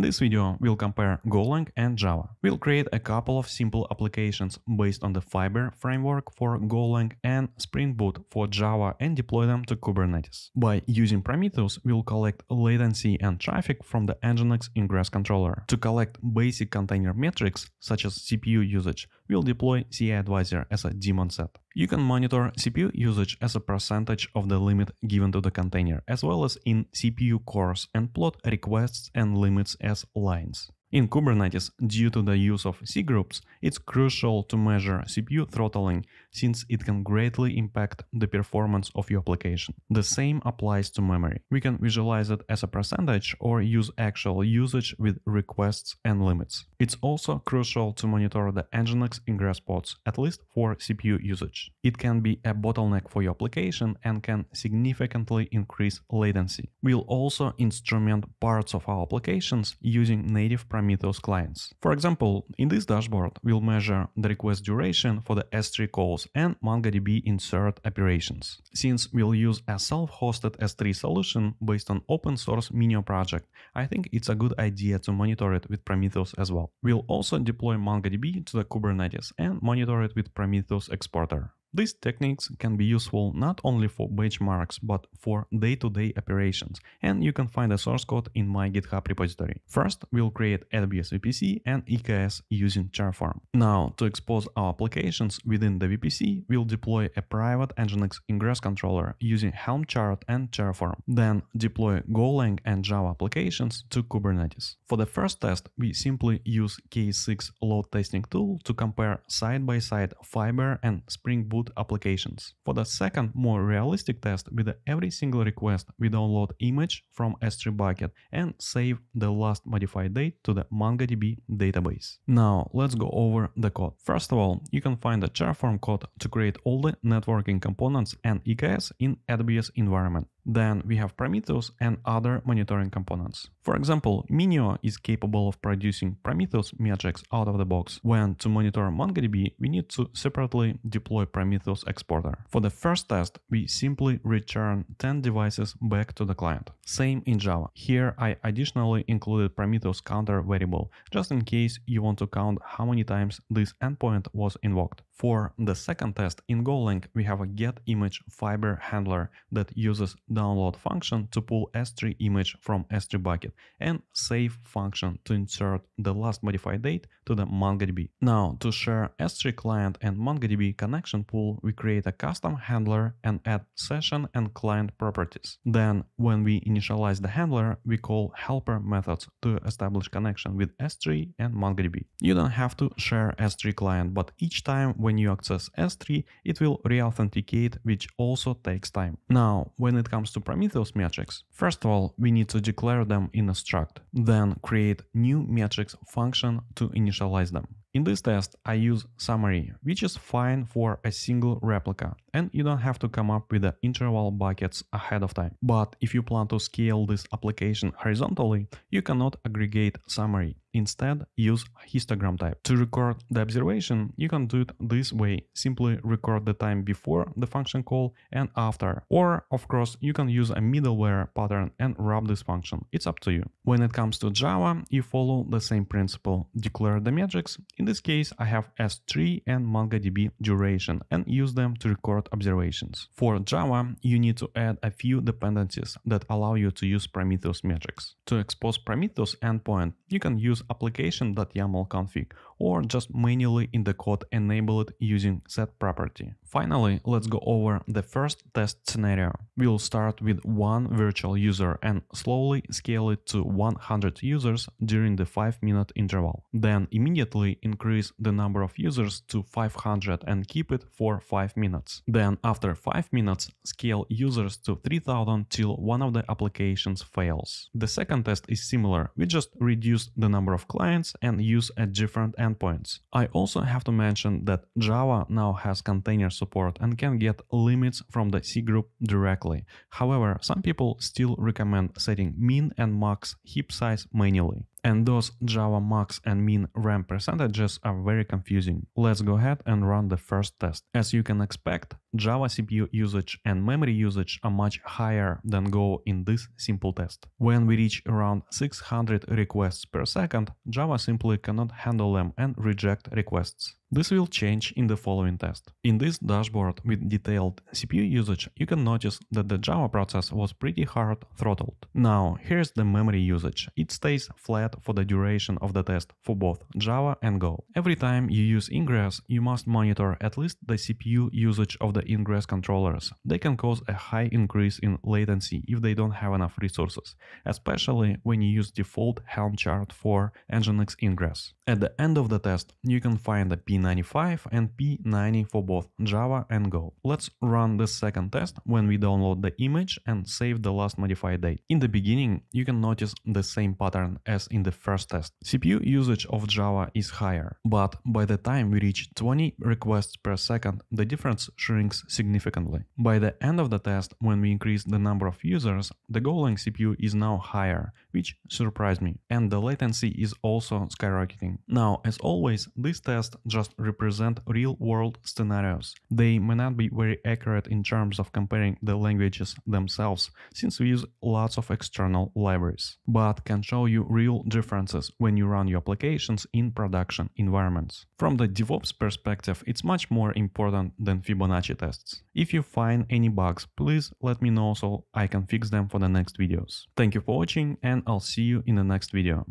In this video, we'll compare Golang and Java. We'll create a couple of simple applications based on the Fiber framework for Golang and Spring Boot for Java and deploy them to Kubernetes. By using Prometheus, we'll collect latency and traffic from the Nginx Ingress controller. To collect basic container metrics, such as CPU usage, we'll deploy cAdvisor as a daemon set. You can monitor CPU usage as a percentage of the limit given to the container, as well as in CPU cores and plot requests and limits as lines. In Kubernetes, due to the use of cgroups, it's crucial to measure CPU throttling since it can greatly impact the performance of your application. The same applies to memory. We can visualize it as a percentage or use actual usage with requests and limits. It's also crucial to monitor the Nginx ingress pods, at least for CPU usage. It can be a bottleneck for your application and can significantly increase latency. We'll also instrument parts of our applications using native Prometheus clients. For example, in this dashboard, we'll measure the request duration for the S3 calls and MongoDB insert operations. Since we'll use a self-hosted S3 solution based on open source Minio project, I think it's a good idea to monitor it with Prometheus as well. We'll also deploy MongoDB to the Kubernetes and monitor it with Prometheus Exporter. These techniques can be useful not only for benchmarks but for day-to-day operations and you can find the source code in my GitHub repository. First, we'll create AWS VPC and EKS using Terraform. Now, to expose our applications within the VPC, we'll deploy a private Nginx ingress controller using Helm chart and Terraform. Then deploy Golang and Java applications to Kubernetes. For the first test, we simply use K6 load testing tool to compare side-by-side -side Fiber and Spring Boot applications. For the second, more realistic test, with every single request, we download image from S3 bucket and save the last modified date to the MongoDB database. Now, let's go over the code. First of all, you can find the Terraform code to create all the networking components and EKS in AWS environment. Then we have Prometheus and other monitoring components. For example, Minio is capable of producing Prometheus metrics out of the box. When to monitor MongoDB, we need to separately deploy Prometheus exporter. For the first test, we simply return 10 devices back to the client. Same in Java. Here I additionally included Prometheus counter variable, just in case you want to count how many times this endpoint was invoked. For the second test in Golang, we have a get image fiber handler that uses download function to pull S3 image from S3 bucket and save function to insert the last modified date to the MongoDB. Now, to share S3 client and MongoDB connection pool, we create a custom handler and add session and client properties. Then, when we initialize the handler, we call helper methods to establish connection with S3 and MongoDB. You don't have to share S3 client, but each time when you access S3, it will re-authenticate, which also takes time. Now, when it comes to Prometheus metrics, first of all, we need to declare them in a struct, then create new metrics function to initialize them. In this test, I use summary, which is fine for a single replica, and you don't have to come up with the interval buckets ahead of time. But if you plan to scale this application horizontally, you cannot aggregate summary. Instead, use histogram type. To record the observation, you can do it this way. Simply record the time before the function call and after. Or, of course, you can use a middleware pattern and wrap this function. It's up to you. When it comes to Java, you follow the same principle. Declare the metrics. In this case, I have S3 and MongoDB duration and use them to record observations. For Java, you need to add a few dependencies that allow you to use Prometheus metrics. To expose Prometheus endpoint, you can use application.yaml config or just manually in the code enable it using set property. Finally, let's go over the first test scenario. We'll start with one virtual user and slowly scale it to 100 users during the 5 minute interval. Then immediately increase the number of users to 500 and keep it for 5 minutes. Then after 5 minutes, scale users to 3000 till one of the applications fails. The second test is similar, we just reduce the number of clients and use a different endpoints. I also have to mention that Java now has container support and can get limits from the cgroup directly. However, some people still recommend setting min and max heap size manually. And those Java max and min RAM percentages are very confusing. Let's go ahead and run the first test. As you can expect, Java CPU usage and memory usage are much higher than Go in this simple test. When we reach around 600 requests per second, Java simply cannot handle them and reject requests. This will change in the following test. In this dashboard with detailed CPU usage, you can notice that the Java process was pretty hard throttled. Now, here's the memory usage. It stays flat for the duration of the test for both Java and Go. Every time you use ingress, you must monitor at least the CPU usage of the ingress controllers. They can cause a high increase in latency if they don't have enough resources, especially when you use default Helm chart for Nginx ingress. At the end of the test, you can find the pin P95 and P90 for both Java and Go. Let's run the second test when we download the image and save the last modified date. In the beginning, you can notice the same pattern as in the first test. CPU usage of Java is higher, but by the time we reach 20 requests per second, the difference shrinks significantly. By the end of the test, when we increase the number of users, the Golang CPU is now higher, which surprised me, and the latency is also skyrocketing. Now, as always, this test just represent real-world scenarios. They may not be very accurate in terms of comparing the languages themselves, since we use lots of external libraries, but can show you real differences when you run your applications in production environments. From the DevOps perspective, it's much more important than Fibonacci tests. If you find any bugs, please let me know so I can fix them for the next videos. Thank you for watching and I'll see you in the next video.